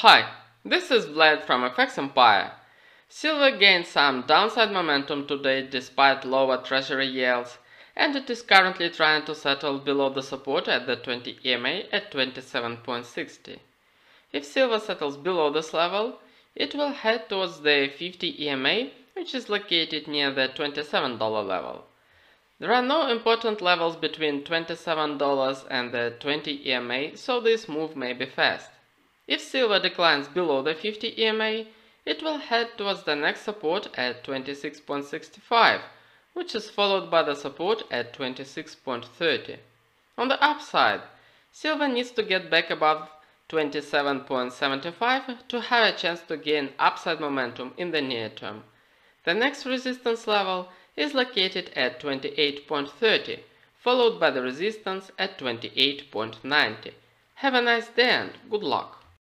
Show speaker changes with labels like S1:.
S1: Hi, this is Vlad from FX Empire. Silver gained some downside momentum today despite lower treasury yields and it is currently trying to settle below the support at the 20 EMA at 27.60. If silver settles below this level, it will head towards the 50 EMA which is located near the $27 level. There are no important levels between $27 and the 20 EMA, so this move may be fast. If silver declines below the 50 EMA, it will head towards the next support at 26.65, which is followed by the support at 26.30. On the upside, silver needs to get back above 27.75 to have a chance to gain upside momentum in the near term. The next resistance level is located at 28.30, followed by the resistance at 28.90. Have a nice day and good luck!